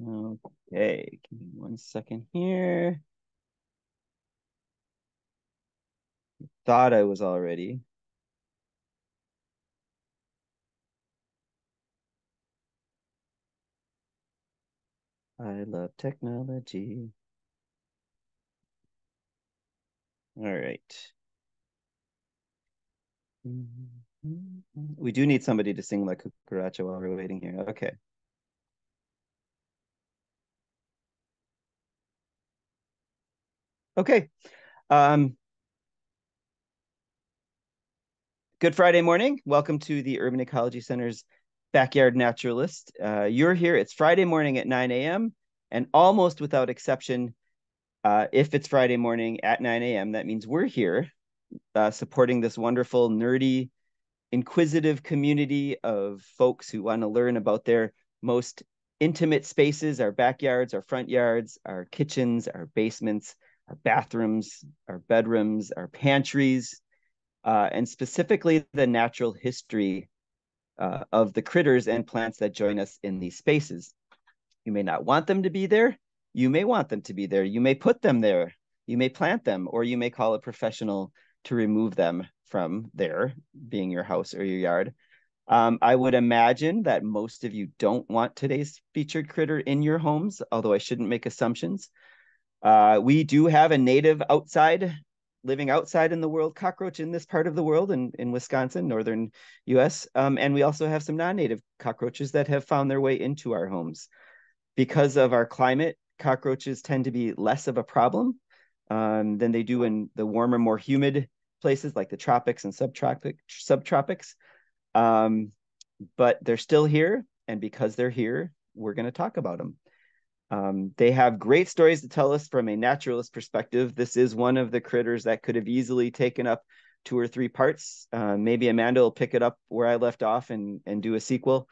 Okay, give me one second here. Thought I was already. I love technology. All right. Mm-hmm. We do need somebody to sing La Cucaracha while we're waiting here. Okay. Okay. Um, good Friday morning. Welcome to the Urban Ecology Center's Backyard Naturalist. Uh, you're here. It's Friday morning at 9 a.m. and almost without exception, uh, if it's Friday morning at 9 a.m., that means we're here uh, supporting this wonderful, nerdy, inquisitive community of folks who want to learn about their most intimate spaces, our backyards, our front yards, our kitchens, our basements, our bathrooms, our bedrooms, our pantries, uh, and specifically the natural history uh, of the critters and plants that join us in these spaces. You may not want them to be there. You may want them to be there. You may put them there. You may plant them, or you may call a professional to remove them from there, being your house or your yard. Um, I would imagine that most of you don't want today's featured critter in your homes, although I shouldn't make assumptions. Uh, we do have a native outside, living outside in the world cockroach in this part of the world, in, in Wisconsin, northern US. Um, and we also have some non native cockroaches that have found their way into our homes. Because of our climate, cockroaches tend to be less of a problem um, than they do in the warmer, more humid places like the tropics and subtropic, subtropics. Um, but they're still here. And because they're here, we're going to talk about them. Um, they have great stories to tell us from a naturalist perspective. This is one of the critters that could have easily taken up two or three parts. Uh, maybe Amanda will pick it up where I left off and, and do a sequel.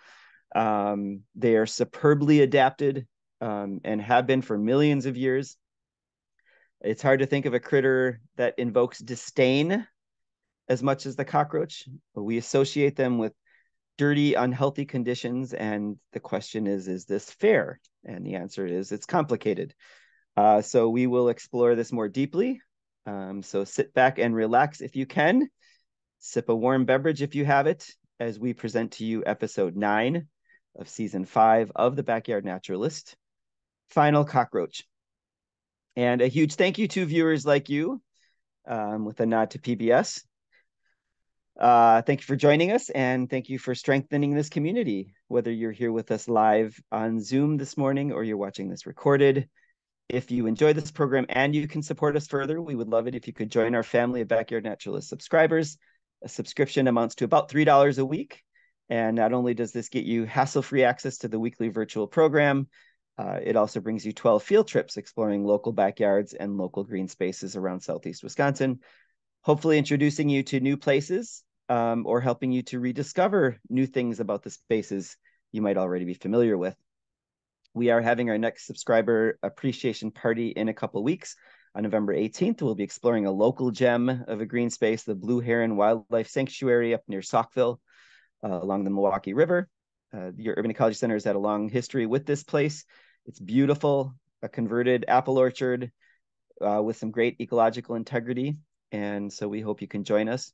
Um, they are superbly adapted um, and have been for millions of years. It's hard to think of a critter that invokes disdain as much as the cockroach. But we associate them with dirty, unhealthy conditions. And the question is, is this fair? And the answer is, it's complicated. Uh, so we will explore this more deeply. Um, so sit back and relax if you can. Sip a warm beverage if you have it, as we present to you episode nine of season five of The Backyard Naturalist, Final Cockroach. And a huge thank you to viewers like you um, with a nod to PBS. Uh, thank you for joining us and thank you for strengthening this community, whether you're here with us live on Zoom this morning or you're watching this recorded. If you enjoy this program and you can support us further, we would love it if you could join our family of Backyard Naturalist subscribers. A subscription amounts to about $3 a week. And not only does this get you hassle free access to the weekly virtual program, uh, it also brings you 12 field trips exploring local backyards and local green spaces around Southeast Wisconsin, hopefully introducing you to new places um, or helping you to rediscover new things about the spaces you might already be familiar with. We are having our next subscriber appreciation party in a couple weeks. On November 18th, we'll be exploring a local gem of a green space, the Blue Heron Wildlife Sanctuary up near Saukville uh, along the Milwaukee River. Uh, your Urban Ecology Center has had a long history with this place. It's beautiful, a converted apple orchard uh, with some great ecological integrity. And so we hope you can join us.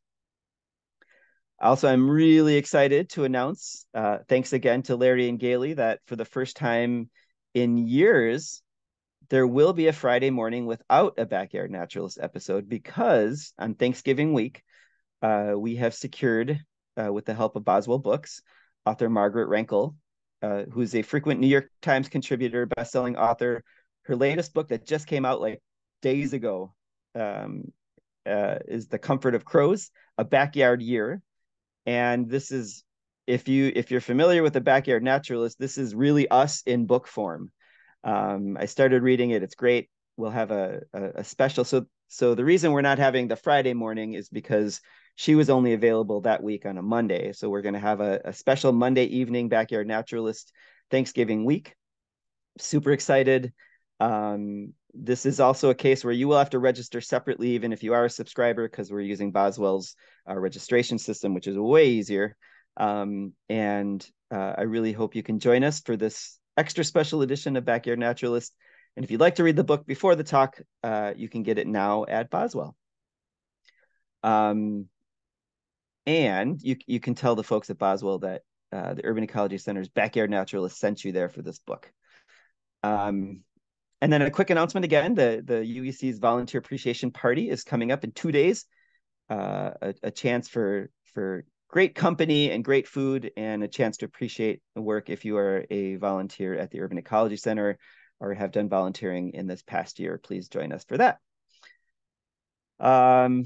Also, I'm really excited to announce, uh, thanks again to Larry and Gailey, that for the first time in years, there will be a Friday morning without a Backyard Naturalist episode because on Thanksgiving week, uh, we have secured, uh, with the help of Boswell Books, author Margaret Renkl, uh, who's a frequent New York Times contributor, best-selling author. Her latest book that just came out like days ago um, uh, is "The Comfort of Crows: A Backyard Year," and this is if you if you're familiar with the Backyard Naturalist, this is really us in book form. Um, I started reading it; it's great. We'll have a, a, a special. So so the reason we're not having the Friday morning is because she was only available that week on a Monday. So we're going to have a, a special Monday evening Backyard Naturalist Thanksgiving week. Super excited. Um, this is also a case where you will have to register separately, even if you are a subscriber, because we're using Boswell's uh, registration system, which is way easier. Um, and uh, I really hope you can join us for this extra special edition of Backyard Naturalist. And if you'd like to read the book before the talk, uh, you can get it now at Boswell. Um, and you you can tell the folks at Boswell that uh, the Urban Ecology Center's Backyard Naturalist sent you there for this book. Um, and then a quick announcement again: the the UEC's Volunteer Appreciation Party is coming up in two days. Uh, a, a chance for for great company and great food, and a chance to appreciate the work if you are a volunteer at the Urban Ecology Center or have done volunteering in this past year. Please join us for that. Um,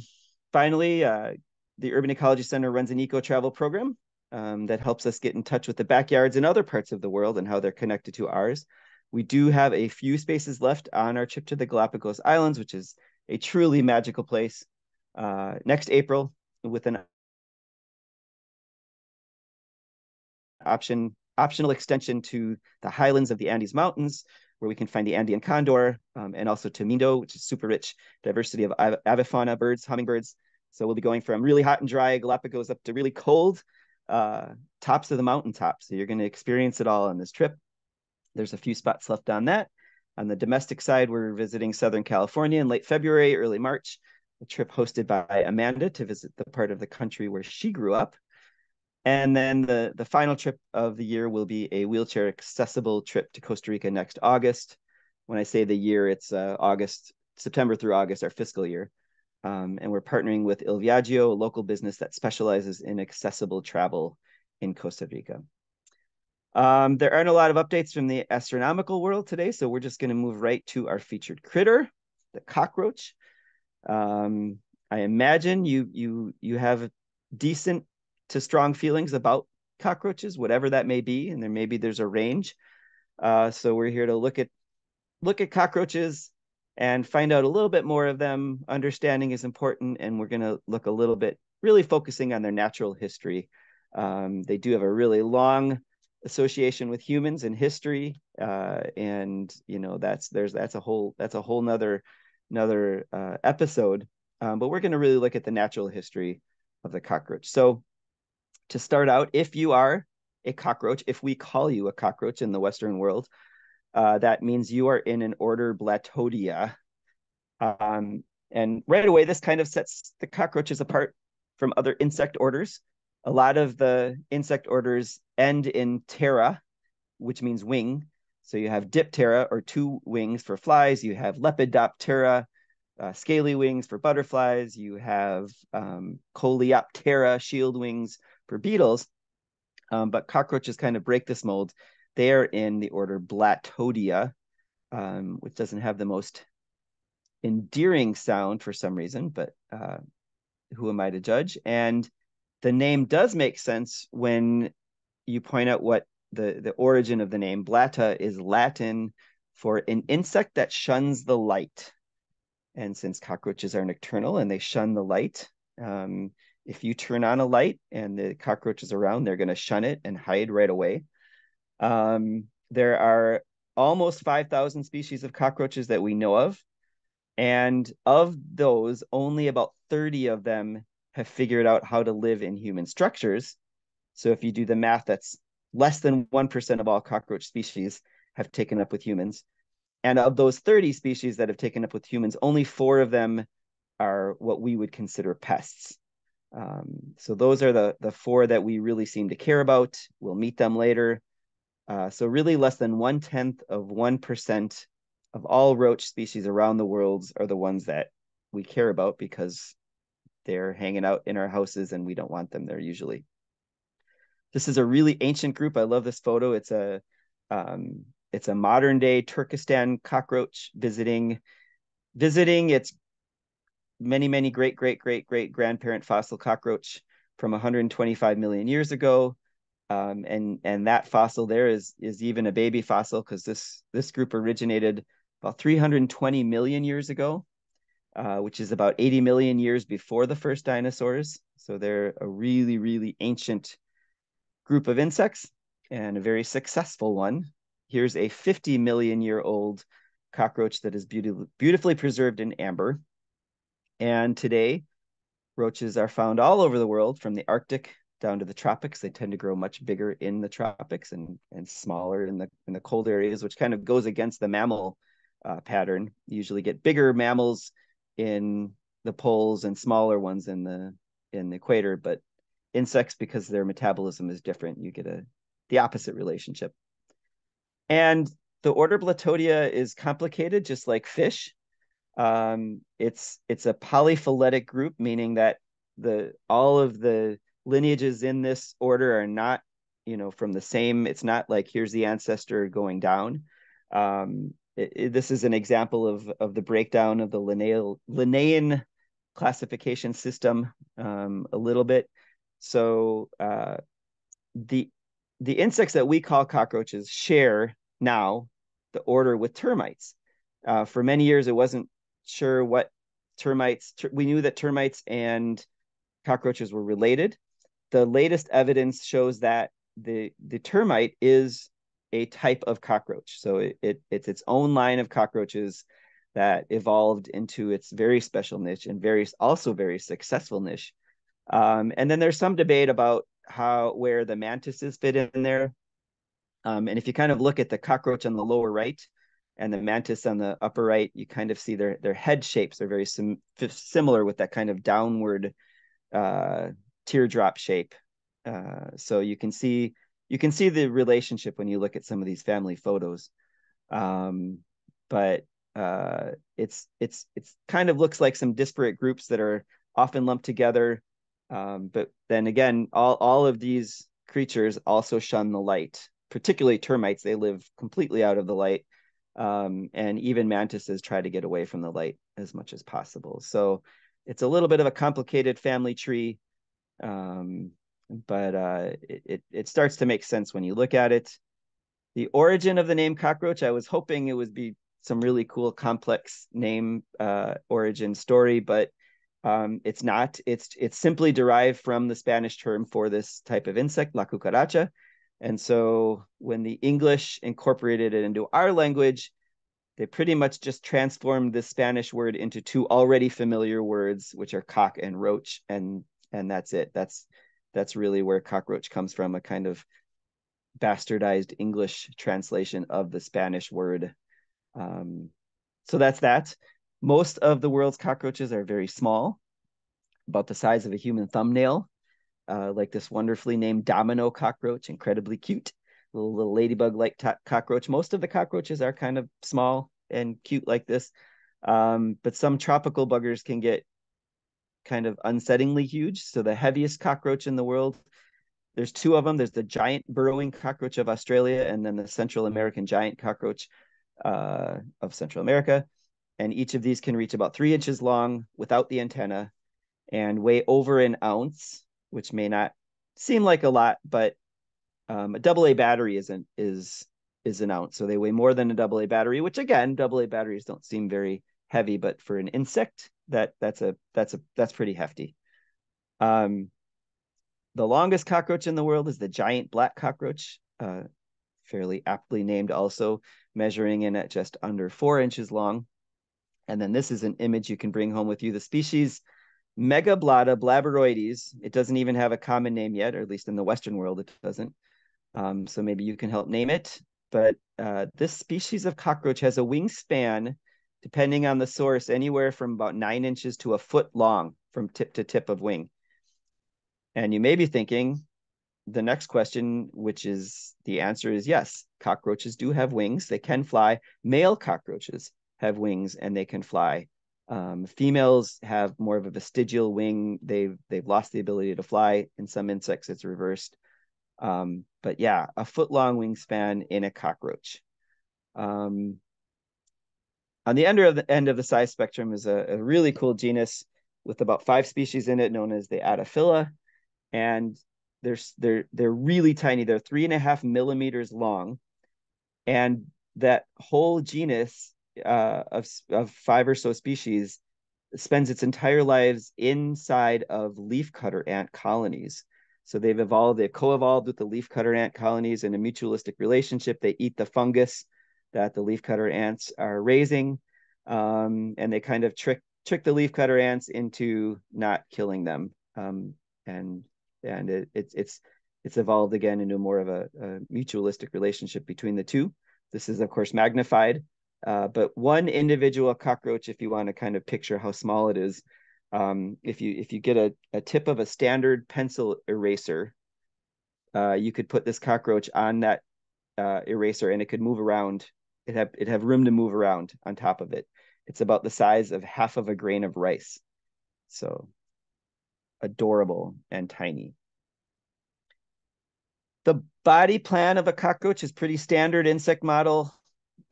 finally, uh, the Urban Ecology Center runs an eco travel program um, that helps us get in touch with the backyards in other parts of the world and how they're connected to ours. We do have a few spaces left on our trip to the Galapagos Islands, which is a truly magical place. Uh, next April, with an option optional extension to the highlands of the Andes Mountains, where we can find the Andean condor, um, and also to Mindo, which is super rich diversity of avifauna birds, hummingbirds. So we'll be going from really hot and dry Galapagos up to really cold uh, tops of the mountaintop. So you're going to experience it all on this trip. There's a few spots left on that. On the domestic side, we're visiting Southern California in late February, early March, a trip hosted by Amanda to visit the part of the country where she grew up. And then the, the final trip of the year will be a wheelchair accessible trip to Costa Rica next August. When I say the year, it's uh, August, September through August, our fiscal year. Um, and we're partnering with Il Viaggio, a local business that specializes in accessible travel in Costa Rica. Um, there aren't a lot of updates from the astronomical world today, so we're just going to move right to our featured critter, the cockroach. Um, I imagine you you you have decent to strong feelings about cockroaches, whatever that may be, and there maybe there's a range. Uh, so we're here to look at look at cockroaches and find out a little bit more of them. Understanding is important, and we're going to look a little bit, really focusing on their natural history. Um, they do have a really long association with humans in history, uh, and you know that's there's that's a whole that's a whole nother another uh, episode. Um, but we're going to really look at the natural history of the cockroach. So to start out, if you are a cockroach, if we call you a cockroach in the Western world, uh, that means you are in an order Blattodea. Um, and right away, this kind of sets the cockroaches apart from other insect orders. A lot of the insect orders end in ptera, which means wing. So you have Diptera or two wings for flies. You have Lepidoptera, uh, scaly wings for butterflies. You have um, Coleoptera, shield wings for beetles. Um, but cockroaches kind of break this mold. They are in the order Blattodea, um, which doesn't have the most endearing sound for some reason, but uh, who am I to judge? And the name does make sense when you point out what the, the origin of the name. Blatta is Latin for an insect that shuns the light. And since cockroaches are nocturnal and they shun the light, um, if you turn on a light and the cockroach is around, they're going to shun it and hide right away. Um, there are almost 5,000 species of cockroaches that we know of. And of those, only about 30 of them have figured out how to live in human structures. So if you do the math, that's less than 1% of all cockroach species have taken up with humans. And of those 30 species that have taken up with humans, only four of them are what we would consider pests. Um, so those are the, the four that we really seem to care about. We'll meet them later. Uh, so really less than one tenth of 1% of all roach species around the world are the ones that we care about because they're hanging out in our houses and we don't want them there usually. This is a really ancient group. I love this photo. It's a um, it's a modern day Turkestan cockroach visiting visiting its many many great great great great grandparent fossil cockroach from 125 million years ago um, and and that fossil there is is even a baby fossil because this this group originated about 320 million years ago, uh, which is about 80 million years before the first dinosaurs. So they're a really really ancient group of insects and a very successful one. Here's a 50 million year old cockroach that is beautifully beautifully preserved in amber. And today, roaches are found all over the world, from the Arctic down to the tropics. They tend to grow much bigger in the tropics and and smaller in the in the cold areas, which kind of goes against the mammal uh, pattern. You usually get bigger mammals in the poles and smaller ones in the in the equator, but insects because their metabolism is different, you get a the opposite relationship. And the order Blattodea is complicated, just like fish. Um, it's it's a polyphyletic group, meaning that the all of the lineages in this order are not, you know, from the same. It's not like here's the ancestor going down. Um, it, this is an example of of the breakdown of the Linnaean Linnaean classification system um, a little bit. So uh, the the insects that we call cockroaches share now the order with termites. Uh, for many years, it wasn't sure what termites. Ter- we knew that termites and cockroaches were related. The latest evidence shows that the the termite is a type of cockroach. So it, it it's its own line of cockroaches that evolved into its very special niche and very also very successful niche. Um, and then there's some debate about how where the mantises fit in there. Um, and if you kind of look at the cockroach on the lower right and the mantis on the upper right, you kind of see their their head shapes are very sim- similar with that kind of downward uh, teardrop shape. Uh, so you can see you can see the relationship when you look at some of these family photos. Um, but uh, it's it's it's kind of looks like some disparate groups that are often lumped together. Um, but then again, all all of these creatures also shun the light particularly termites, they live completely out of the light. Um, and even mantises try to get away from the light as much as possible. So it's a little bit of a complicated family tree, um, but uh, it, it, it starts to make sense when you look at it. The origin of the name cockroach, I was hoping it would be some really cool, complex name uh, origin story, but um, it's not. It's it's simply derived from the Spanish term for this type of insect, la cucaracha, and so when the English incorporated it into our language, they pretty much just transformed the Spanish word into two already familiar words, which are cock and roach, and and that's it. That's that's really where cockroach comes from, a kind of bastardized English translation of the Spanish word. Um, so that's that. Most of the world's cockroaches are very small, about the size of a human thumbnail uh, like this wonderfully named domino cockroach, incredibly cute, little, little ladybug-like cockroach. Most of the cockroaches are kind of small and cute like this, um, but some tropical buggers can get kind of unsettlingly huge. So the heaviest cockroach in the world, there's two of them. There's the giant burrowing cockroach of Australia, and then the Central American giant cockroach uh, of Central America. And each of these can reach about three inches long without the antenna and weigh over an ounce which may not seem like a lot, but um, a double A battery isn't is is an ounce, so they weigh more than a double A battery. Which again, double A batteries don't seem very heavy, but for an insect, that that's a that's a that's pretty hefty. Um, the longest cockroach in the world is the giant black cockroach, uh, fairly aptly named, also measuring in at just under four inches long. And then this is an image you can bring home with you. The species Megablatta blaberoides. It doesn't even have a common name yet, or at least in the Western world, it doesn't. Um, so maybe you can help name it. But uh, this species of cockroach has a wingspan, depending on the source, anywhere from about nine inches to a foot long from tip to tip of wing. And you may be thinking the next question, which is the answer is yes, cockroaches do have wings. They can fly. Male cockroaches have wings and they can fly. Um, females have more of a vestigial wing. They've they've lost the ability to fly. In some insects, it's reversed. Um, but yeah, a foot long wingspan in a cockroach. Um, on the end of the end of the size spectrum is a, a really cool genus with about five species in it, known as the Attaphila, and they're they're they're really tiny. They're three and a half millimeters long, and that whole genus uh, of of five or so species spends its entire lives inside of leafcutter ant colonies. So they've evolved, they've co-evolved with the leafcutter ant colonies in a mutualistic relationship. They eat the fungus that the leafcutter ants are raising, um, and they kind of trick trick the leafcutter ants into not killing them. Um, and and it, it's it's it's evolved again into more of a, a, mutualistic relationship between the two. This is of course magnified, uh, but one individual cockroach, if you want to kind of picture how small it is, um, if you if you get a, a tip of a standard pencil eraser, uh, you could put this cockroach on that uh, eraser and it could move around. It have it have room to move around on top of it. It's about the size of half of a grain of rice. So adorable and tiny. The body plan of a cockroach is pretty standard insect model.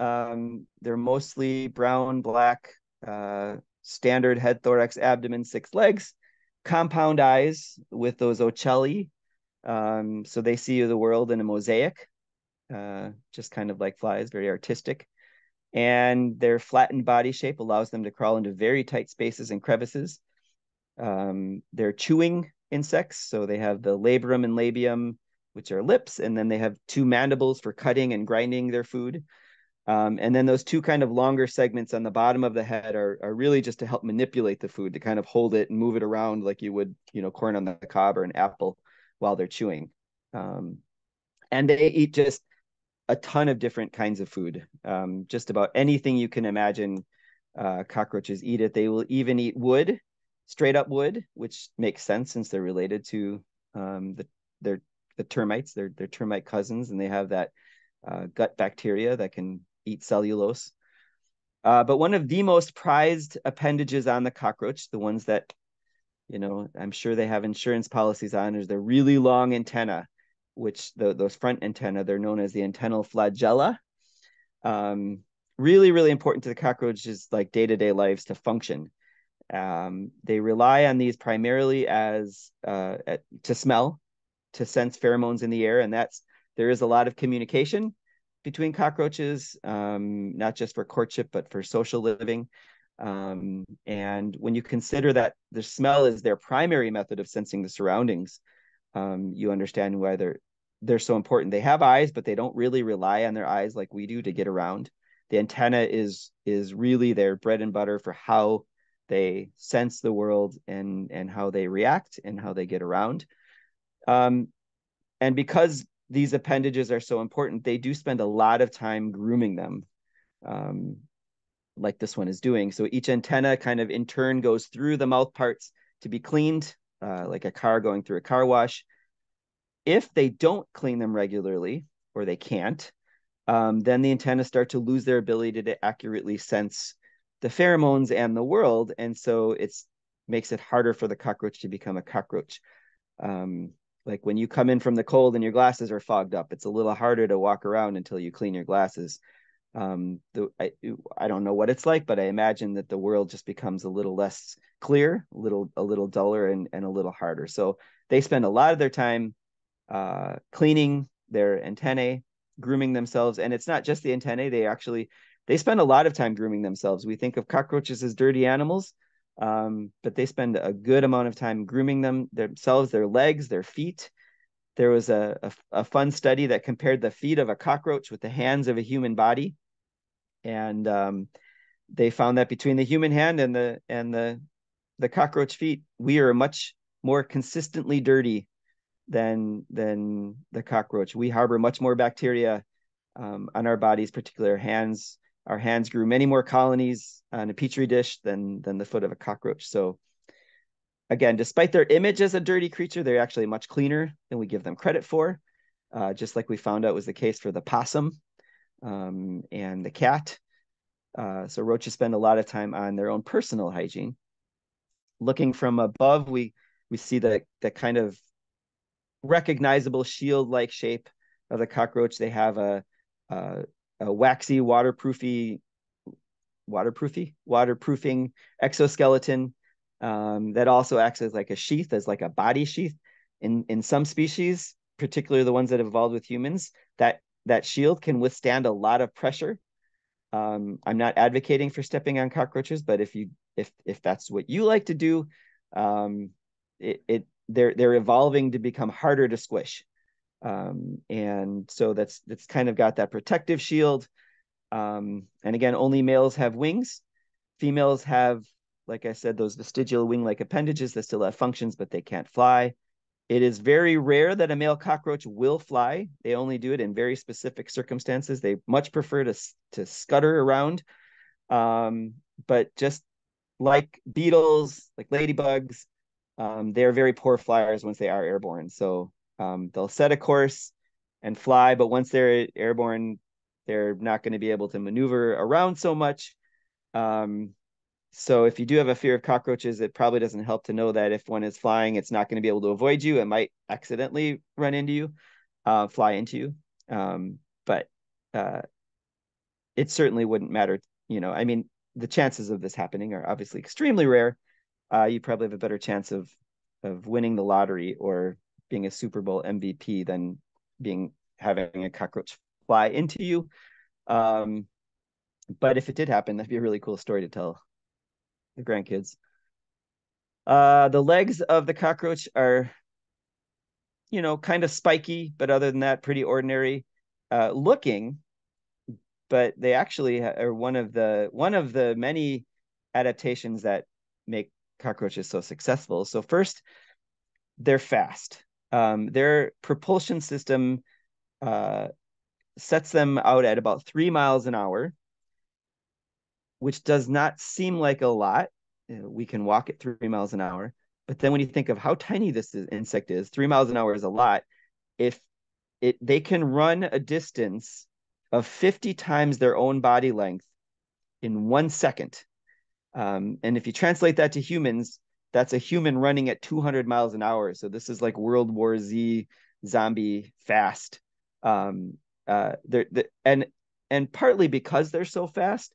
Um, they're mostly brown, black, uh, standard head, thorax, abdomen, six legs, compound eyes with those ocelli. Um, so they see the world in a mosaic, uh, just kind of like flies, very artistic and their flattened body shape allows them to crawl into very tight spaces and crevices. Um, they're chewing insects, so they have the labrum and labium, which are lips, and then they have two mandibles for cutting and grinding their food. Um, and then those two kind of longer segments on the bottom of the head are, are really just to help manipulate the food, to kind of hold it and move it around like you would, you know, corn on the cob or an apple while they're chewing. Um, and they eat just a ton of different kinds of food. Um, just about anything you can imagine, uh, cockroaches eat it. They will even eat wood, straight up wood, which makes sense since they're related to um, the their the termites. They're they're termite cousins, and they have that uh, gut bacteria that can eat cellulose. Uh, but one of the most prized appendages on the cockroach, the ones that you know I'm sure they have insurance policies on, is their really long antenna which the, those front antenna, they're known as the antennal flagella. Um, really, really important to the cockroaches like day-to-day lives to function. Um, they rely on these primarily as uh, at, to smell, to sense pheromones in the air, and that's there is a lot of communication between cockroaches, um, not just for courtship but for social living. Um, and when you consider that the smell is their primary method of sensing the surroundings, um, you understand why they're they're so important. They have eyes, but they don't really rely on their eyes like we do to get around. The antenna is is really their bread and butter for how they sense the world and and how they react and how they get around. Um, and because these appendages are so important, they do spend a lot of time grooming them, um, like this one is doing. So each antenna kind of in turn goes through the mouth parts to be cleaned, uh, like a car going through a car wash. If they don't clean them regularly, or they can't, um, then the antennas start to lose their ability to accurately sense the pheromones and the world, and so it's makes it harder for the cockroach to become a cockroach. Um, like when you come in from the cold and your glasses are fogged up, it's a little harder to walk around until you clean your glasses. Um, the, I, I don't know what it's like, but I imagine that the world just becomes a little less clear, a little a little duller and, and a little harder. So they spend a lot of their time uh, cleaning their antennae, grooming themselves, and it's not just the antennae. They actually they spend a lot of time grooming themselves. We think of cockroaches as dirty animals, um, but they spend a good amount of time grooming them themselves, their legs, their feet. There was a, a, a fun study that compared the feet of a cockroach with the hands of a human body, and um, they found that between the human hand and the and the the cockroach feet, we are much more consistently dirty than than the cockroach. We harbor much more bacteria um, on our bodies, particularly our hands. Our hands grew many more colonies on a petri dish than than the foot of a cockroach. So again, despite their image as a dirty creature, they're actually much cleaner than we give them credit for. Uh, just like we found out was the case for the possum um, and the cat. Uh, so roaches spend a lot of time on their own personal hygiene. Looking from above, we we see that that kind of recognizable shield-like shape of the cockroach. They have a, a, a waxy, waterproofy, waterproofy, waterproofing exoskeleton um, that also acts as like a sheath, as like a body sheath. In in some species, particularly the ones that have evolved with humans, that that shield can withstand a lot of pressure. Um, I'm not advocating for stepping on cockroaches, but if you if if that's what you like to do, um, it, it they're they're evolving to become harder to squish um, and so that's that's kind of got that protective shield um, and again only males have wings females have like i said those vestigial wing like appendages that still have functions but they can't fly it is very rare that a male cockroach will fly. They only do it in very specific circumstances. They much prefer to to scutter around. Um, but just like beetles, like ladybugs, um, they are very poor flyers once they are airborne. So um, they'll set a course and fly, but once they're airborne, they're not going to be able to maneuver around so much. Um, so if you do have a fear of cockroaches, it probably doesn't help to know that if one is flying, it's not going to be able to avoid you. It might accidentally run into you, uh, fly into you. Um, but uh, it certainly wouldn't matter. You know, I mean, the chances of this happening are obviously extremely rare. Uh, you probably have a better chance of of winning the lottery or being a Super Bowl MVP than being having a cockroach fly into you. Um, but if it did happen, that'd be a really cool story to tell the grandkids. Uh, the legs of the cockroach are, you know, kind of spiky, but other than that, pretty ordinary uh, looking. But they actually are one of the one of the many adaptations that make cockroaches so successful. So first, they're fast. Um, their propulsion system uh, sets them out at about three miles an hour, which does not seem like a lot. We can walk at three miles an hour. But then when you think of how tiny this insect is, three miles an hour is a lot. If it they can run a distance of 50 times their own body length in one second. Um, and if you translate that to humans, that's a human running at 200 miles an hour. So this is like World War Z zombie fast. Um, uh, they're, the, and and partly because they're so fast,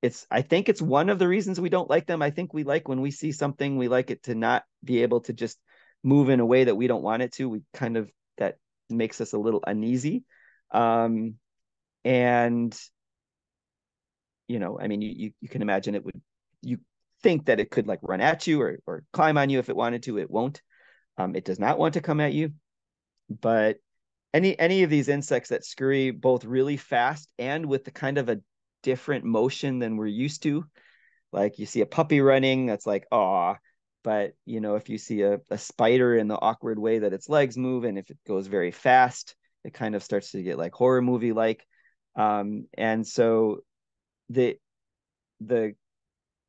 it's I think it's one of the reasons we don't like them. I think we like when we see something, we like it to not be able to just move in a way that we don't want it to. We kind of that makes us a little uneasy. Um, and you know, I mean, you, you you can imagine it would you think that it could like run at you or or climb on you if it wanted to. It won't. Um, it does not want to come at you. But any any of these insects that scurry both really fast and with the kind of a different motion than we're used to, like you see a puppy running, that's like ah. But you know, if you see a, a spider in the awkward way that its legs move, and if it goes very fast, it kind of starts to get like horror movie like. Um, and so the the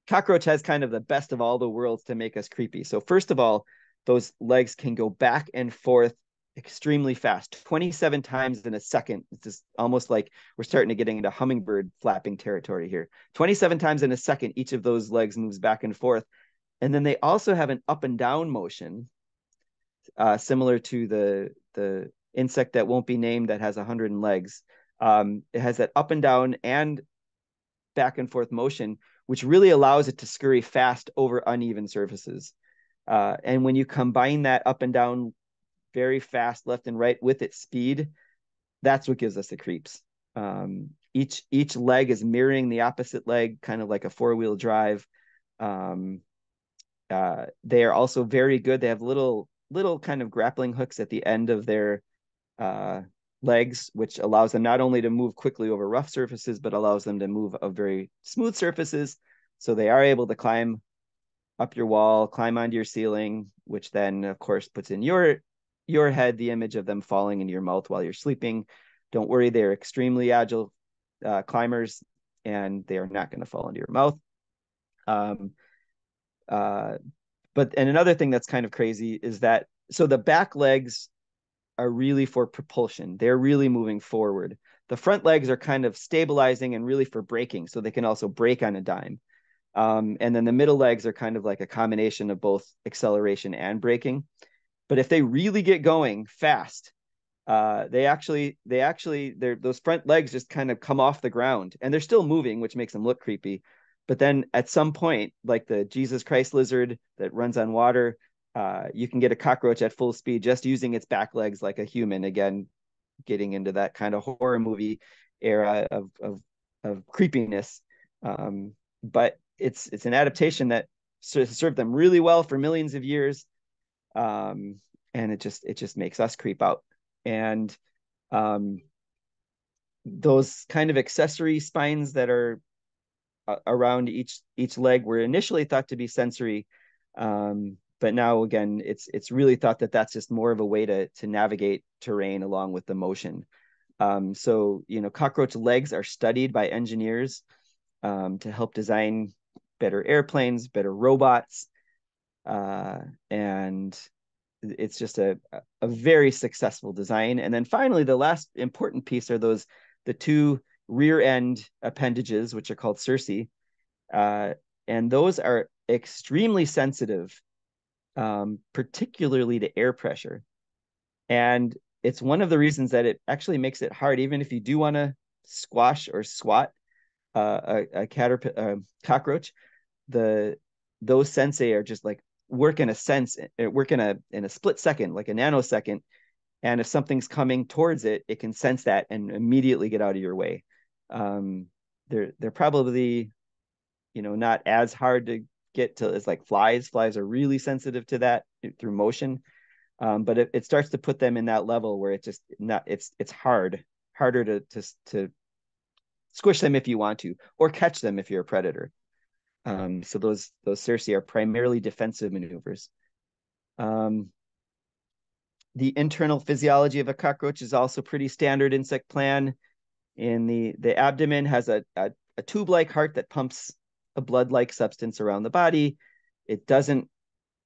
cockroach has kind of the best of all the worlds to make us creepy. So first of all, those legs can go back and forth extremely fast 27 times in a second. It's just almost like we're starting to getting into hummingbird flapping territory here. 27 times in a second each of those legs moves back and forth. And then they also have an up and down motion uh, similar to the the insect that won't be named that has 100 legs um, it has that up and down and back and forth motion which really allows it to scurry fast over uneven surfaces. Uh, and when you combine that up and down very fast left and right with its speed, that's what gives us the creeps. Um, each each leg is mirroring the opposite leg, kind of like a four wheel drive. Um, uh, they are also very good. They have little little kind of grappling hooks at the end of their uh, legs, which allows them not only to move quickly over rough surfaces, but allows them to move of very smooth surfaces. So they are able to climb up your wall, climb onto your ceiling, which then of course puts in your your head the image of them falling into your mouth while you're sleeping. Don't worry, they're extremely agile uh, climbers, and they are not going to fall into your mouth. Um, uh, but and another thing that's kind of crazy is that so the back legs are really for propulsion. They're really moving forward. The front legs are kind of stabilizing and really for braking, so they can also brake on a dime. Um, and then the middle legs are kind of like a combination of both acceleration and braking. But if they really get going fast, uh, they actually they actually those front legs just kind of come off the ground and they're still moving, which makes them look creepy. But then at some point, like the Jesus Christ lizard that runs on water, uh, you can get a cockroach at full speed just using its back legs like a human. Again, getting into that kind of horror movie era of of, of creepiness. Um, but it's it's an adaptation that served them really well for millions of years, um, and it just it just makes us creep out. And um, those kind of accessory spines that are uh, around each each leg were initially thought to be sensory um, but now again, it's it's really thought that that's just more of a way to to navigate terrain along with the motion. Um, so you know, cockroach legs are studied by engineers um, to help design better airplanes, better robots, uh, and it's just a a very successful design. And then finally, the last important piece are those the two rear end appendages, which are called cerci, uh, and those are extremely sensitive um, particularly to air pressure. And it's one of the reasons that it actually makes it hard, even if you do want to squash or squat uh, a, a caterp- uh, cockroach, the those cerci are just like work in a sense, uh, work in a in a split second, like a nanosecond. And if something's coming towards it, it can sense that and immediately get out of your way. Um, they're they're probably, you know, not as hard to get to is like flies. Flies are really sensitive to that through motion. Um, but it, it starts to put them in that level where it's just not it's it's hard harder to to to squish them if you want to or catch them if you're a predator. Um, so those those cerci are primarily defensive maneuvers. Um, the internal physiology of a cockroach is also pretty standard insect plan. In the the abdomen has a, a, a tube-like heart that pumps a blood-like substance around the body. It doesn't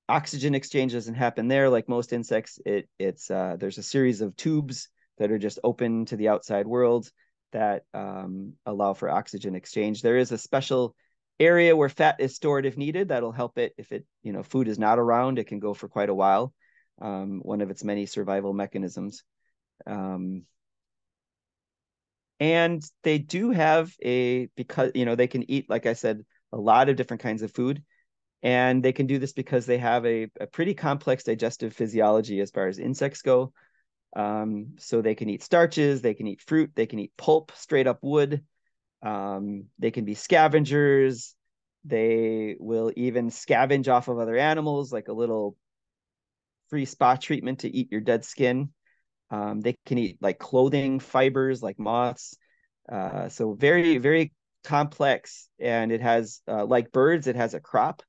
oxygen exchange doesn't happen there like most insects. It it's uh, there's a series of tubes that are just open to the outside world that um, allow for oxygen exchange. There is a special area where fat is stored if needed. That'll help it if it you know food is not around. It can go for quite a while. Um, one of its many survival mechanisms. Um, and they do have a because you know they can eat like I said a lot of different kinds of food. And they can do this because they have a, a pretty complex digestive physiology as far as insects go. Um, so they can eat starches, they can eat fruit, they can eat pulp, straight up wood. Um, they can be scavengers. They will even scavenge off of other animals, like a little free spa treatment to eat your dead skin. Um, they can eat like clothing fibers, like moths. Uh, so very, very complex and it has uh, like birds it has a crop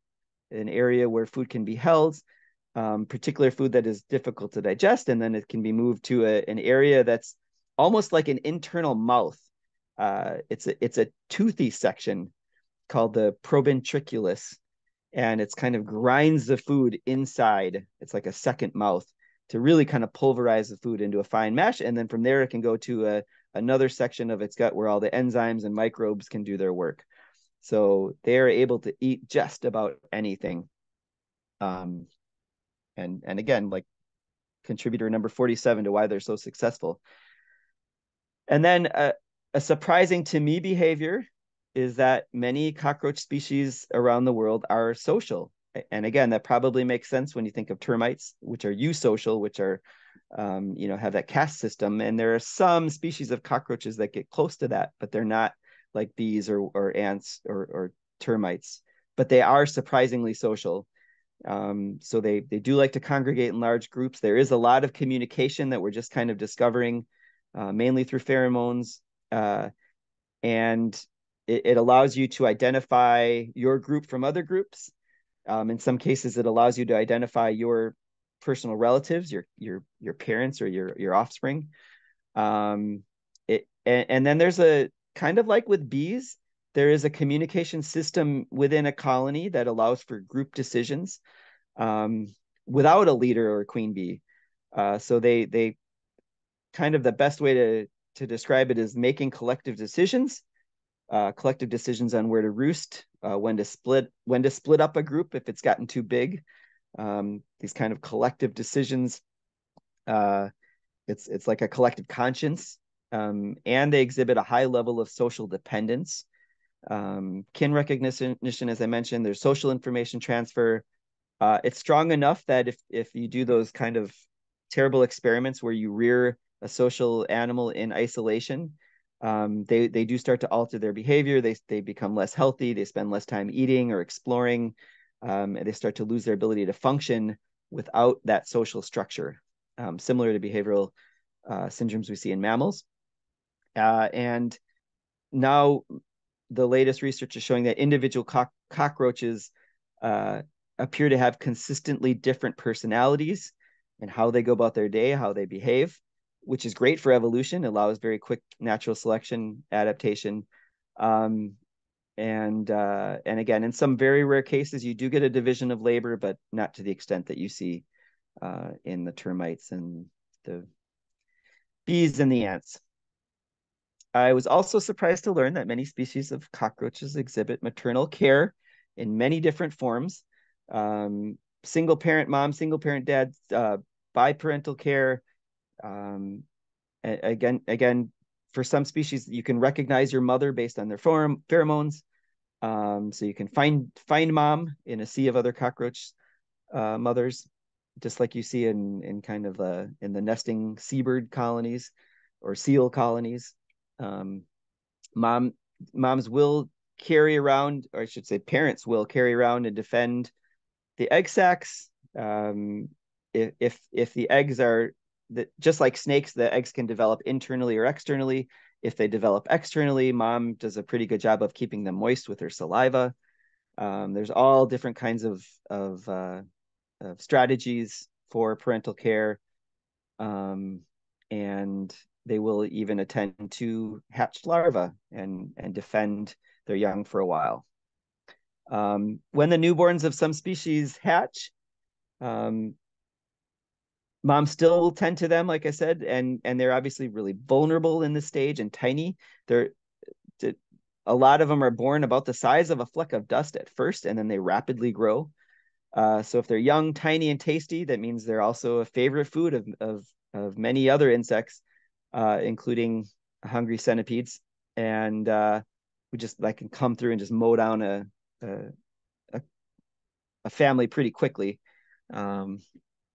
an area where food can be held um, particular food that is difficult to digest and then it can be moved to a, an area that's almost like an internal mouth. Uh, it's a it's a toothy section called the proventriculus and it's kind of grinds the food inside. It's like a second mouth to really kind of pulverize the food into a fine mesh and then from there it can go to a another section of its gut where all the enzymes and microbes can do their work. So they are able to eat just about anything. Um, and and again, like contributor number 47 to why they're so successful. And then uh, a surprising to me behavior is that many cockroach species around the world are social. And again, that probably makes sense when you think of termites, which are eusocial, which are um, you know, have that caste system. And there are some species of cockroaches that get close to that, but they're not like bees or, or ants or, or termites, but they are surprisingly social. Um, so they they do like to congregate in large groups. There is a lot of communication that we're just kind of discovering, uh, mainly through pheromones, uh, and it, it, allows you to identify your group from other groups. Um, in some cases, it allows you to identify your personal relatives, your your your parents or your your offspring. Um, it and, and then there's a kind of like with bees, there is a communication system within a colony that allows for group decisions um, without a leader or a queen bee. Uh, so they they kind of the best way to to describe it is making collective decisions, uh, collective decisions on where to roost, uh, when to split, when to split up a group if it's gotten too big, um, these kind of collective decisions. Uh, it's it's like a collective conscience, um, and they exhibit a high level of social dependence. Um, kin recognition, as I mentioned, there's social information transfer. Uh, it's strong enough that if if you do those kind of terrible experiments where you rear a social animal in isolation, um, they they do start to alter their behavior. They they become less healthy. They spend less time eating or exploring um, and they start to lose their ability to function without that social structure, um, similar to behavioral uh, syndromes we see in mammals. Uh, and now the latest research is showing that individual cockroaches uh, appear to have consistently different personalities and how they go about their day, how they behave, which is great for evolution, allows very quick natural selection adaptation. Um, and uh, and again, in some very rare cases, you do get a division of labor, but not to the extent that you see uh, in the termites and the bees and the ants. I was also surprised to learn that many species of cockroaches exhibit maternal care in many different forms. Um, single parent mom, single parent dad, uh, biparental care. Um, again, again, for some species, you can recognize your mother based on their form, pheromones. Um, so you can find find mom in a sea of other cockroach uh, mothers, just like you see in in kind of the in the nesting seabird colonies or seal colonies. Um, mom moms will carry around, or I should say, parents will carry around and defend the egg sacs. Um, if if if the eggs are that just like snakes, the eggs can develop internally or externally. If they develop externally, mom does a pretty good job of keeping them moist with her saliva. Um, there's all different kinds of of, uh, of strategies for parental care, um, and they will even attend to hatched larvae and and defend their young for a while. Um, when the newborns of some species hatch, um, moms still tend to them, like I said, and and they're obviously really vulnerable in this stage and tiny. They're a lot of them are born about the size of a fleck of dust at first, and then they rapidly grow. Uh, so if they're young, tiny, and tasty, that means they're also a favorite food of of, of many other insects, uh, including hungry centipedes. And uh, we just like can come through and just mow down a a, a family pretty quickly. Um,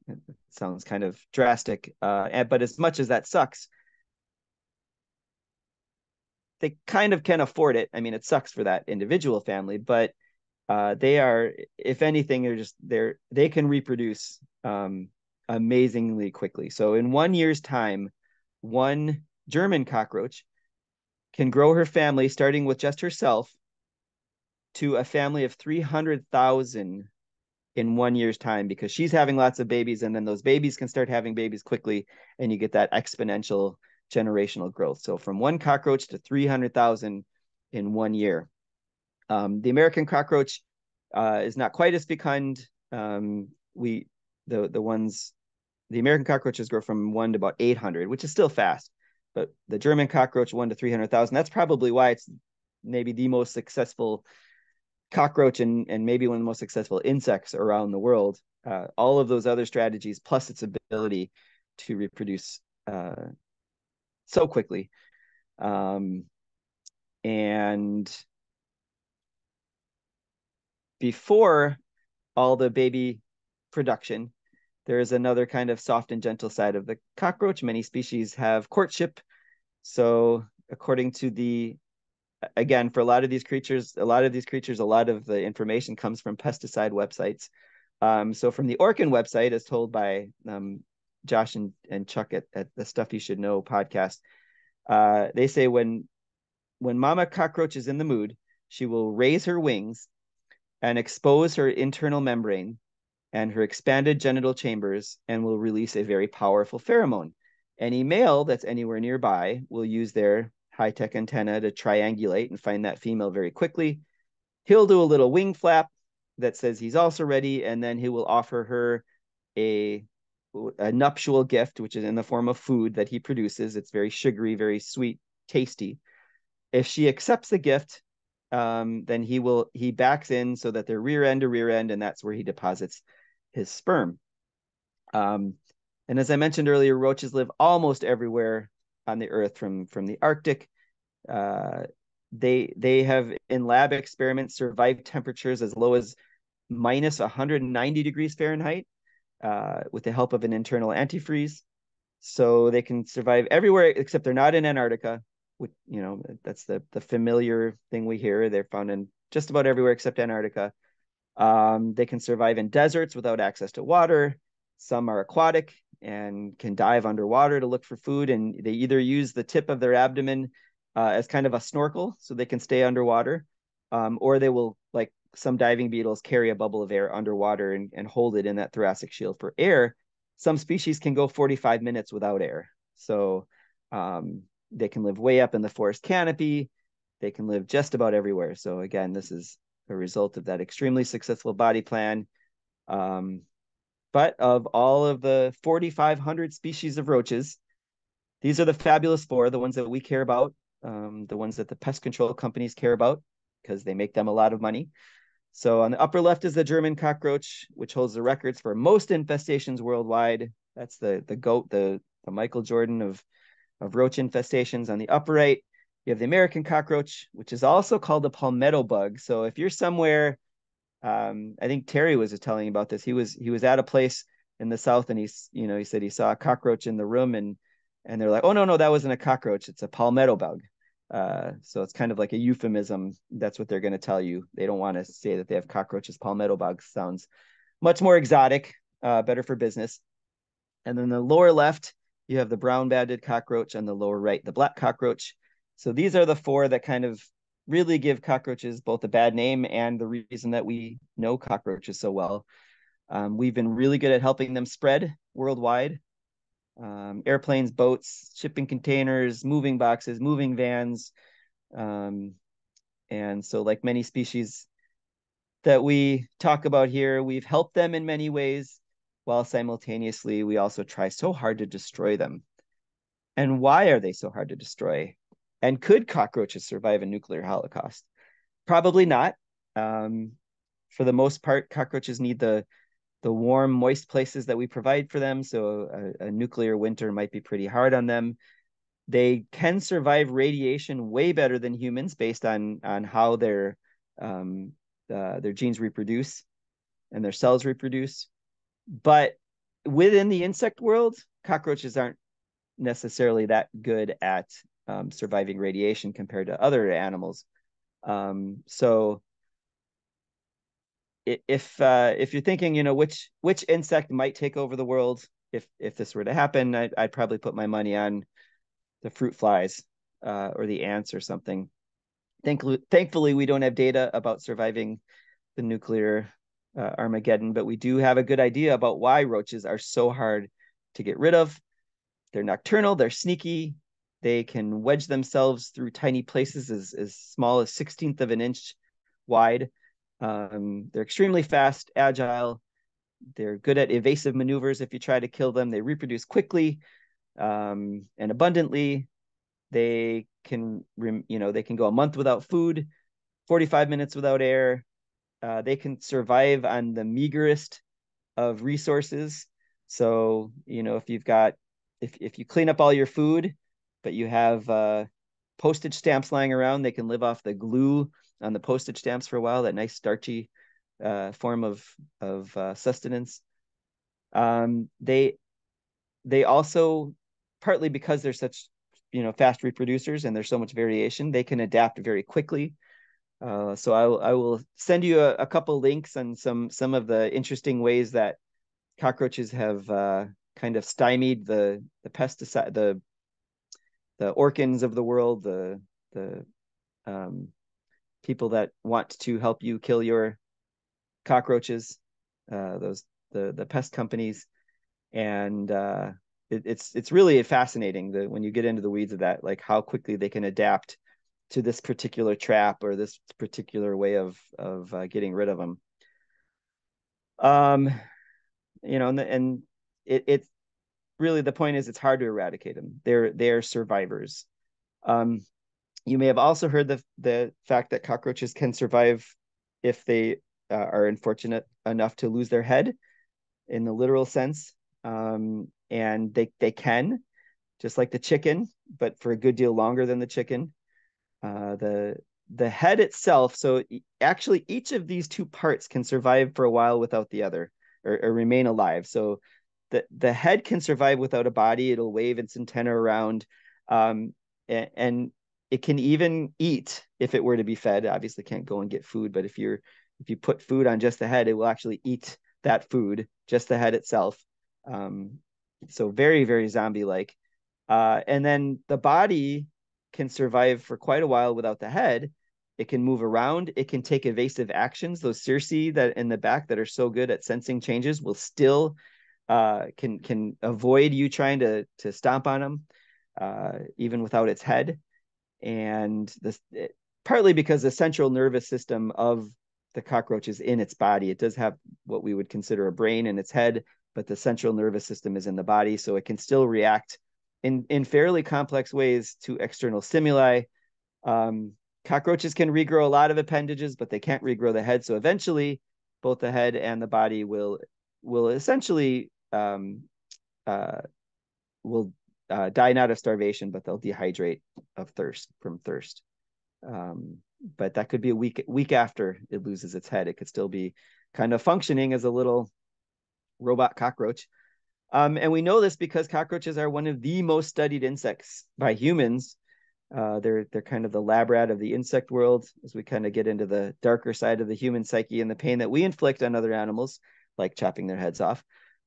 it sounds kind of drastic, uh, but as much as that sucks, they kind of can afford it. I mean, it sucks for that individual family, but uh, they are, if anything, they're just they're they can reproduce um, amazingly quickly. So in one year's time, one German cockroach can grow her family, starting with just herself, to a family of 300,000 in one year's time because she's having lots of babies and then those babies can start having babies quickly and you get that exponential generational growth. So from one cockroach to 300000 in one year. Um, the american cockroach uh, is not quite as fecund. Um, we the the ones the american cockroaches grow from one to about 800 which is still fast but the german cockroach one to 300000 that's probably why it's maybe the most successful cockroach and, and maybe one of the most successful insects around the world. Uh, all of those other strategies, plus its ability to reproduce uh, so quickly. Um, and before all the baby production, there is another kind of soft and gentle side of the cockroach. Many species have courtship. So, according to the again for a lot of these creatures a lot of these creatures a lot of the information comes from pesticide websites. Um, so from the orkin website as told by um, josh and, and chuck at, at the stuff you should know podcast uh, they say when when mama cockroach is in the mood she will raise her wings and expose her internal membrane and her expanded genital chambers and will release a very powerful pheromone. Any male that's anywhere nearby will use their high tech antenna to triangulate and find that female very quickly. He'll do a little wing flap that says he's also ready, and then he will offer her a a nuptial gift, which is in the form of food that he produces. It's very sugary, very sweet, tasty. If she accepts the gift, um, then he will he backs in so that they're rear end to rear end, and that's where he deposits his sperm. Um, and as I mentioned earlier, roaches live almost everywhere on the Earth from from the Arctic. Uh, they they have in lab experiments survived temperatures as low as minus 190 degrees Fahrenheit uh, with the help of an internal antifreeze. So they can survive everywhere except they're not in Antarctica. Which you know that's the the familiar thing we hear. They're found in just about everywhere except Antarctica. Um, they can survive in deserts without access to water. Some are aquatic and can dive underwater to look for food. And they either use the tip of their abdomen uh, as kind of a snorkel so they can stay underwater, um, or they will like some diving beetles carry a bubble of air underwater and, and hold it in that thoracic shield for air. Some species can go 45 minutes without air. So um, they can live way up in the forest canopy. They can live just about everywhere. So again, this is a result of that extremely successful body plan. Um, but of all of the 4,500 species of roaches, these are the fabulous four, the ones that we care about, um, the ones that the pest control companies care about because they make them a lot of money. So on the upper left is the German cockroach, which holds the records for most infestations worldwide. That's the the goat, the the Michael Jordan of of roach infestations. On the upper right, you have the American cockroach, which is also called the palmetto bug. So if you're somewhere, um, I think Terry was telling about this. He was he was at a place in the south, and he's you know he said he saw a cockroach in the room, and and they're like, oh no no that wasn't a cockroach, it's a palmetto bug. Uh, so it's kind of like a euphemism. That's what they're going to tell you. They don't want to say that they have cockroaches. Palmetto bugs sounds much more exotic, uh, better for business. And then the lower left, you have the brown banded cockroach, and the lower right, the black cockroach. So these are the four that kind of really give cockroaches both a bad name and the reason that we know cockroaches so well. Um, we've been really good at helping them spread worldwide um, airplanes, boats, shipping containers, moving boxes, moving vans. Um, and so, like many species that we talk about here, we've helped them in many ways, while simultaneously we also try so hard to destroy them. And why are they so hard to destroy? And could cockroaches survive a nuclear holocaust? Probably not. Um, for the most part, cockroaches need the the warm, moist places that we provide for them. So a, a, nuclear winter might be pretty hard on them. They can survive radiation way better than humans based on on how their um, uh, their genes reproduce and their cells reproduce. But within the insect world, cockroaches aren't necessarily that good at um, surviving radiation compared to other animals. Um, so if uh, if you're thinking, you know, which which insect might take over the world if if this were to happen, I'd, I'd probably put my money on the fruit flies uh, or the ants or something. Thankfully, thankfully, we don't have data about surviving the nuclear uh, Armageddon, but we do have a good idea about why roaches are so hard to get rid of. They're nocturnal, they're sneaky, they can wedge themselves through tiny places as, as small as 16th of an inch wide. Um, they're extremely fast, agile. They're good at evasive maneuvers if you try to kill them. They reproduce quickly um, and abundantly. They can, you know, they can go a month without food, 45 minutes without air. Uh, they can survive on the meagerest of resources. So, you know, if you've got, if, if you clean up all your food, but you have uh, postage stamps lying around, they can live off the glue on the postage stamps for a while, that nice starchy uh, form of of uh, sustenance. Um, they they also partly because they're such you know fast reproducers and there's so much variation, they can adapt very quickly. Uh, so I I will send you a, a couple links on some some of the interesting ways that cockroaches have uh, kind of stymied the the pesticide the the orkins of the world the the um, people that want to help you kill your cockroaches, uh, those the the pest companies, and uh, it, it's it's really fascinating that when you get into the weeds of that, like how quickly they can adapt to this particular trap or this particular way of of uh, getting rid of them. Um, you know, and and it it's really the point is it's hard to eradicate them. They're they're survivors. Um, you may have also heard the the fact that cockroaches can survive if they uh, are unfortunate enough to lose their head, in the literal sense, um, and they they can, just like the chicken, but for a good deal longer than the chicken. Uh, the the head itself, so actually each of these two parts can survive for a while without the other, or, or remain alive. So the the head can survive without a body; it'll wave its antenna around. Um, and, and it can even eat if it were to be fed. Obviously, can't go and get food, but if you're if you put food on just the head, it will actually eat that food, just the head itself. Um, so very very zombie like. Uh, and then the body can survive for quite a while without the head, It can move around. It can take evasive actions. Those cerci that in the back that are so good at sensing changes will still uh, can can avoid you trying to to stomp on them, uh, even without its head. And this it, partly because the central nervous system of the cockroach is in its body. It does have what we would consider a brain in its head, but the central nervous system is in the body, so it can still react in in fairly complex ways to external stimuli. Um, cockroaches can regrow a lot of appendages, but they can't regrow the head. So eventually, both the head and the body will will essentially um, uh, will uh, die not of starvation, but they'll dehydrate of thirst from thirst. Um, but that could be a week week after it loses its head. It could still be kind of functioning as a little robot cockroach. Um, and we know this because cockroaches are one of the most studied insects by humans. Uh, they're they're kind of the lab rat of the insect world as we kind of get into the darker side of the human psyche and the pain that we inflict on other animals, like chopping their heads off.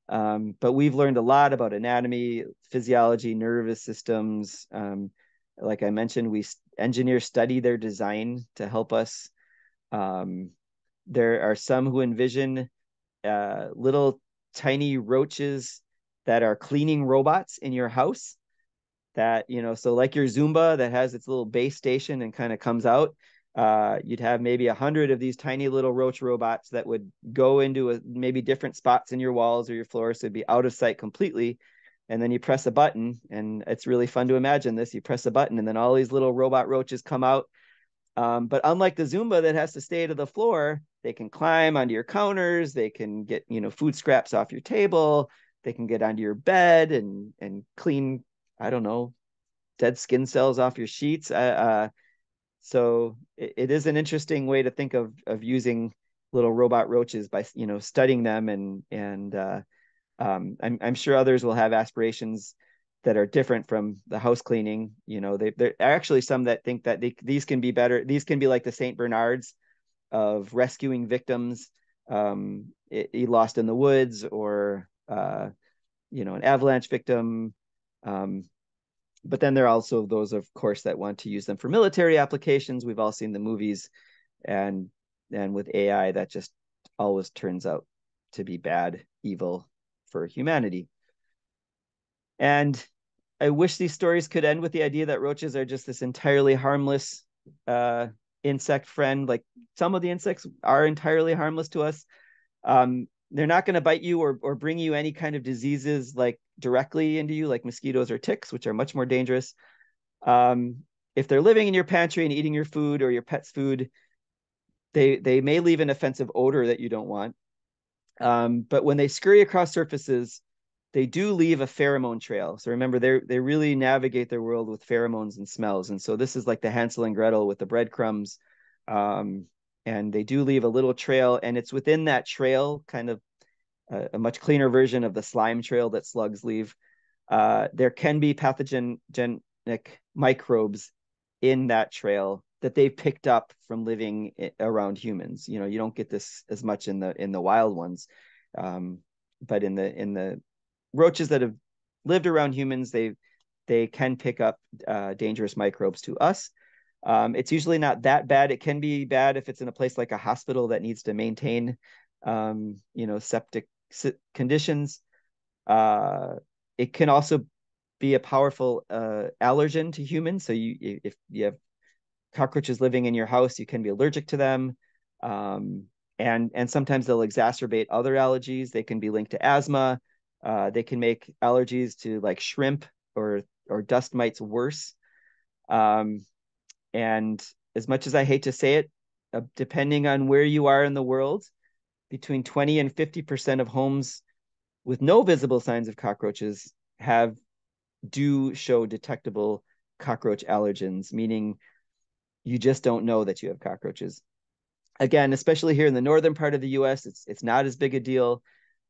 Um, but we've learned a lot about anatomy, physiology, nervous systems. Um, like I mentioned, we engineers study their design to help us. Um, there are some who envision uh, little tiny roaches that are cleaning robots in your house. That you know, so like your Roomba that has its little base station and kind of comes out. Uh, you'd have maybe a hundred of these tiny little roach robots that would go into a, maybe different spots in your walls or your floors, so it'd be out of sight completely. And then you press a button and it's really fun to imagine this. You press a button and then all these little robot roaches come out. Um, but unlike the Roomba that has to stay to the floor they can climb onto your counters. They can get you know food scraps off your table. They can get onto your bed and and clean i don't know dead skin cells off your sheets. Uh, uh, so it, it is an interesting way to think of of using little robot roaches by you know studying them and and uh, um, I'm, I'm sure others will have aspirations that are different from the house cleaning. You know, they, there are actually some that think that they, these can be better. These can be like the St. Bernards of rescuing victims, um, it, it lost in the woods or, uh, you know, an avalanche victim. Um, but then there are also those, of course, that want to use them for military applications. We've all seen the movies, and and with AI, that just always turns out to be bad, evil, for humanity. And I wish these stories could end with the idea that roaches are just this entirely harmless uh, insect friend. Like some of the insects are entirely harmless to us. Um, they're not going to bite you or, or bring you any kind of diseases like directly into you, like mosquitoes or ticks, which are much more dangerous. Um, if they're living in your pantry and eating your food or your pet's food, they they may leave an offensive odor that you don't want. Um, but when they scurry across surfaces, they do leave a pheromone trail. So remember, they they really navigate their world with pheromones and smells. And so this is like the Hansel and Gretel with the breadcrumbs. Um, and they do leave a little trail, and it's within that trail, kind of a, a much cleaner version of the slime trail that slugs leave. Uh, there can be pathogenic microbes in that trail that they've picked up from living around humans. You know, you don't get this as much in the in the wild ones, um, but in the in the roaches that have lived around humans, they they can pick up uh, dangerous microbes to us. Um, it's usually not that bad. It can be bad if it's in a place like a hospital that needs to maintain, um, you know, septic conditions. Uh, it can also be a powerful uh, allergen to humans. So you, if you have cockroaches living in your house, you can be allergic to them. Um, and, and sometimes they'll exacerbate other allergies. They can be linked to asthma. Uh, they can make allergies to like shrimp or, or dust mites worse. Um, and as much as I hate to say it, uh, depending on where you are in the world, between 20 and 50% of homes with no visible signs of cockroaches have do show detectable cockroach allergens, meaning you just don't know that you have cockroaches. Again, especially here in the northern part of the U.S., it's it's not as big a deal.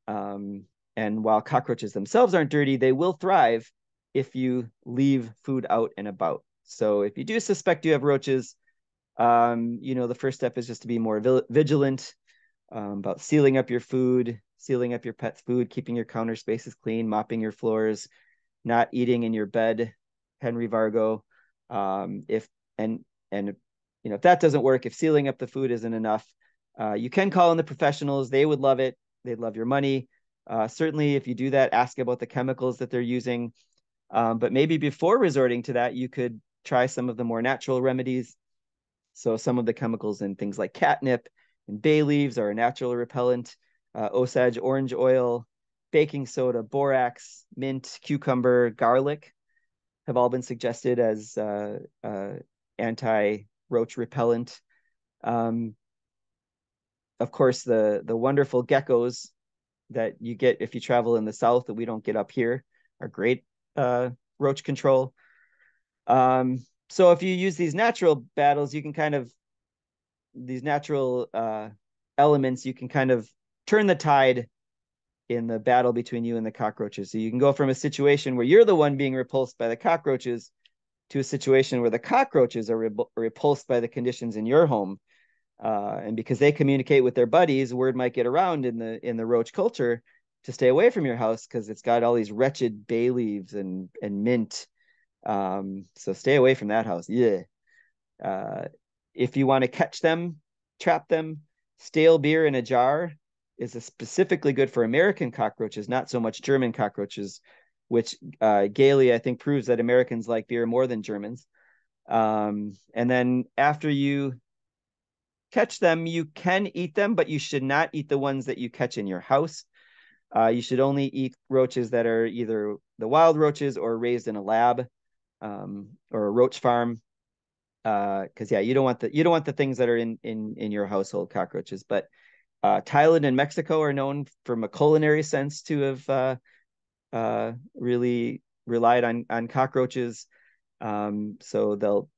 Um, and while cockroaches themselves aren't dirty, they will thrive if you leave food out and about. So if you do suspect you have roaches, um, you know the first step is just to be more vigilant um, about sealing up your food, sealing up your pet's food, keeping your counter spaces clean, mopping your floors, not eating in your bed. Henry Vargo. Um, if and and you know, if that doesn't work, if sealing up the food isn't enough, uh, you can call in the professionals. They would love it. They'd love your money. Uh, certainly, if you do that, ask about the chemicals that they're using. Um, but maybe before resorting to that, you could try some of the more natural remedies. So some of the chemicals in things like catnip and bay leaves are a natural repellent. Uh, Osage orange oil, baking soda, borax, mint, cucumber, garlic have all been suggested as uh, uh, anti roach repellent. Um, of course, the the wonderful geckos that you get if you travel in the south that we don't get up here are great uh, roach control. Um, so if you use these natural battles, you can kind of these natural uh, elements, you can kind of turn the tide in the battle between you and the cockroaches. So you can go from a situation where you're the one being repulsed by the cockroaches to a situation where the cockroaches are re- repulsed by the conditions in your home. Uh, and because they communicate with their buddies, word might get around in the in the roach culture to stay away from your house because it's got all these wretched bay leaves and and mint. Um, so stay away from that house. Yeah. Uh, if you want to catch them, trap them, stale beer in a jar is specifically good for American cockroaches, not so much German cockroaches, which uh, Gailey, I think, proves that Americans like beer more than Germans. Um, and then after you catch them, you can eat them, but you should not eat the ones that you catch in your house. Uh, you should only eat roaches that are either the wild roaches or raised in a lab um, or a roach farm. Because uh, yeah, you don't want the you don't want the things that are in in in your household cockroaches. But uh, Thailand and Mexico are known from a culinary sense to have uh, uh, really relied on on cockroaches. Um, so they'll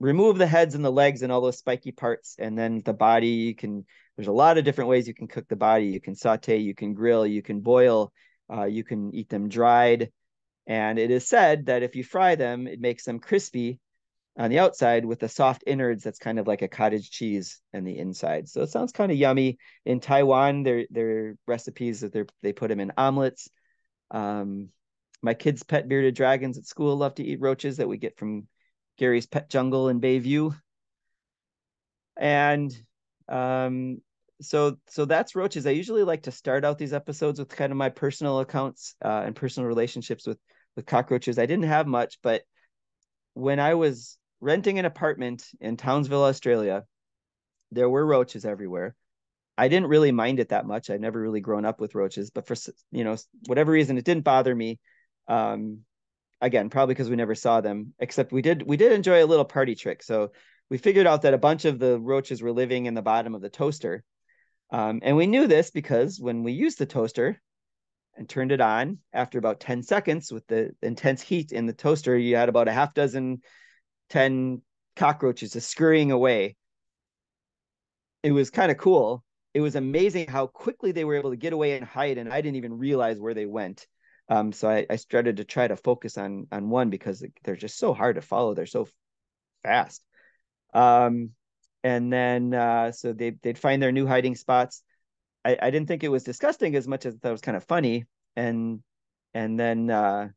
remove the heads and the legs and all those spiky parts, and then the body. You can. There's a lot of different ways you can cook the body. You can saute, you can grill, you can boil, uh, you can eat them dried. And it is said that if you fry them, it makes them crispy on the outside with the soft innards that's kind of like a cottage cheese in the inside. So it sounds kind of yummy. In Taiwan, their their recipes that they they put them in omelets. Um, my kids' pet bearded dragons at school love to eat roaches that we get from Gary's Pet Jungle in Bayview. And um, so so that's roaches. I usually like to start out these episodes with kind of my personal accounts uh, and personal relationships with with cockroaches. I didn't have much, but when I was renting an apartment in Townsville, Australia, there were roaches everywhere. I didn't really mind it that much. I'd never really grown up with roaches, but for you know whatever reason, it didn't bother me. Um, again, probably because we never saw them. Except we did we did enjoy a little party trick. So we figured out that a bunch of the roaches were living in the bottom of the toaster, um, and we knew this because when we used the toaster and turned it on after about ten seconds with the intense heat in the toaster, you had about a half dozen 10 cockroaches just scurrying away. It was kind of cool. It was amazing how quickly they were able to get away and hide, and I didn't even realize where they went. Um, so I, I started to try to focus on on one because they're just so hard to follow. They're so fast. Um, and then uh, so they they'd find their new hiding spots. I, I didn't think it was disgusting as much as that was kind of funny. And and then uh,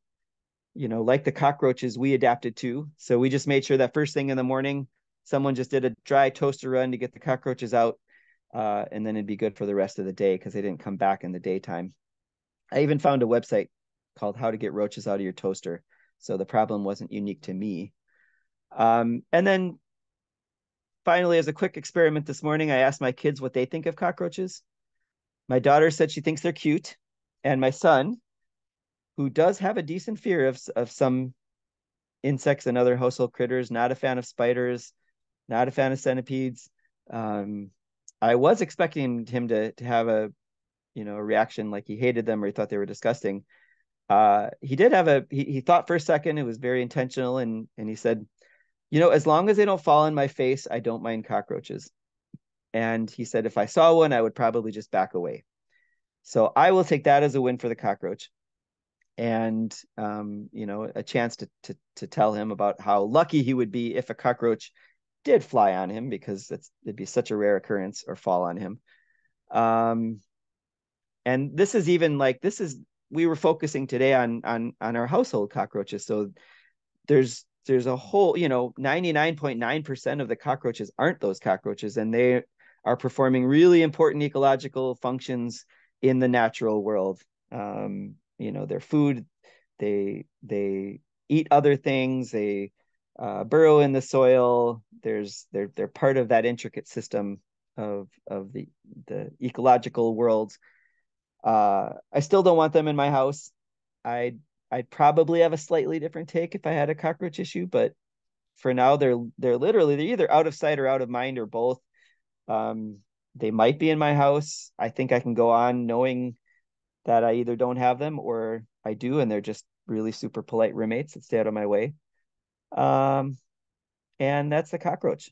you know, like the cockroaches, we adapted to. So we just made sure that first thing in the morning, someone just did a dry toaster run to get the cockroaches out. Uh, and then it'd be good for the rest of the day because they didn't come back in the daytime. I even found a website called How to Get Roaches Out of Your Toaster. So the problem wasn't unique to me. Um, and then finally, as a quick experiment this morning, I asked my kids what they think of cockroaches. My daughter said she thinks they're cute. And my son, who does have a decent fear of of some insects and other household critters. Not a fan of spiders, not a fan of centipedes. Um, I was expecting him to to have a you know a reaction like he hated them or he thought they were disgusting. Uh, he did have a he, he thought for a second it was very intentional and and he said, you know, as long as they don't fall in my face, I don't mind cockroaches. And he said if I saw one, I would probably just back away. So I will take that as a win for the cockroach and um, you know a chance to, to to tell him about how lucky he would be if a cockroach did fly on him because it'd be such a rare occurrence or fall on him um, and this is even like this is we were focusing today on on on our household cockroaches so there's there's a whole, you know, 99.9% of the cockroaches aren't those cockroaches, and they are performing really important ecological functions in the natural world. Um, you know, their food, they they eat other things, they uh, burrow in the soil. There's they're they're part of that intricate system of of the the ecological world. Uh, I still don't want them in my house. I'd I'd probably have a slightly different take if I had a cockroach issue, but for now they're they're literally they're either out of sight or out of mind or both. Um, they might be in my house. I think I can go on knowing that I either don't have them or I do, and they're just really super polite roommates that stay out of my way. Um, and that's the cockroach.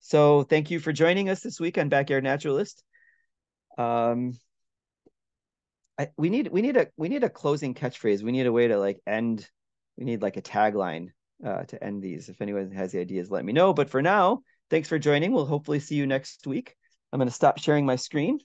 So thank you for joining us this week on Backyard Naturalist. Um, I, we need we need a we need a closing catchphrase. We need a way to like end. We need like a tagline uh, to end these. If anyone has the ideas, let me know. But for now, thanks for joining. We'll hopefully see you next week. I'm going to stop sharing my screen.